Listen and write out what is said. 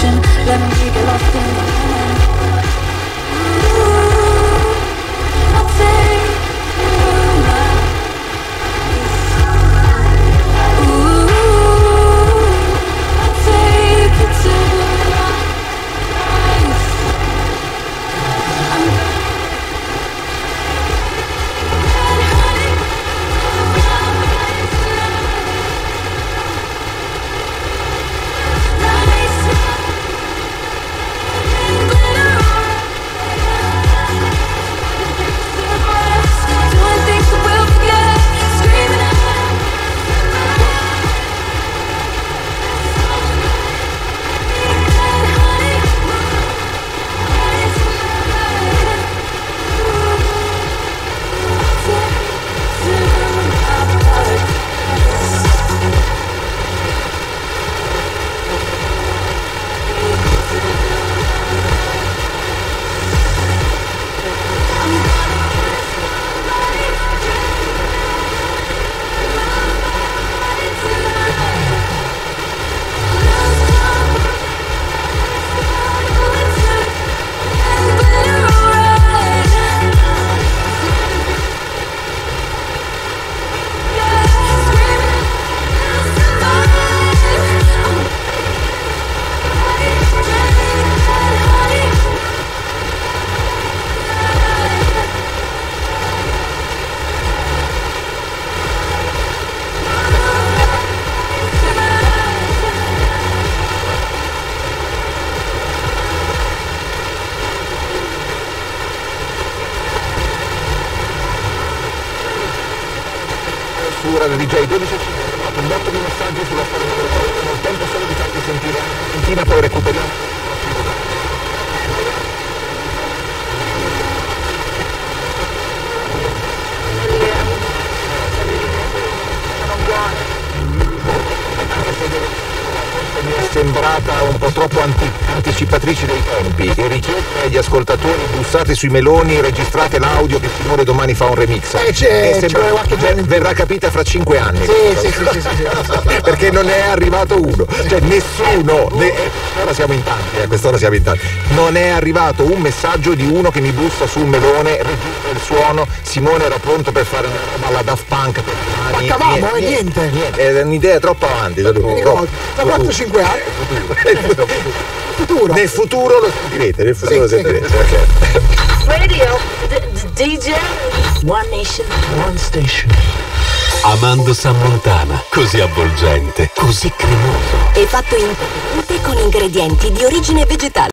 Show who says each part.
Speaker 1: Let me get lost in the moment. Cura del DJ 12 un botto di messaggi sulla storia del tempo solo di farti sentire. Argentina, poi recuperiamo. mi sembrata un po' troppo anti- anticipatrice dei tempi. In richiesta agli ascoltatori bussate sui meloni, registrate l'audio che Simone domani fa un remix.
Speaker 2: Eh, c'è,
Speaker 1: E sembra-
Speaker 2: vuole qualche giorno in più.
Speaker 1: verrà capita fra cinque anni.
Speaker 2: Sì, sì, sì, sì.
Speaker 1: Perché non è arrivato uno, cioè nessuno, ne- eh, ora siamo in tanti, eh, a quest'ora siamo in tanti, non è arrivato un messaggio di uno che mi bussa sul melone, registra suono, Simone era pronto per fare una roba alla Daft Punk per domani.
Speaker 2: Mancavamo, eh, niente.
Speaker 1: È un'idea troppo avanti, da lui.
Speaker 2: Dico, tra 4-5 anni, futuro.
Speaker 1: Nel futuro lo sentirete, nel futuro
Speaker 2: Sì,
Speaker 1: lo
Speaker 2: sì.
Speaker 1: sentirete. ok.
Speaker 3: Radio, d- DJ, One Nation, One Station.
Speaker 4: Amando San Montana, così avvolgente, così cremoso.
Speaker 5: È fatto in con ingredienti di origine vegetale.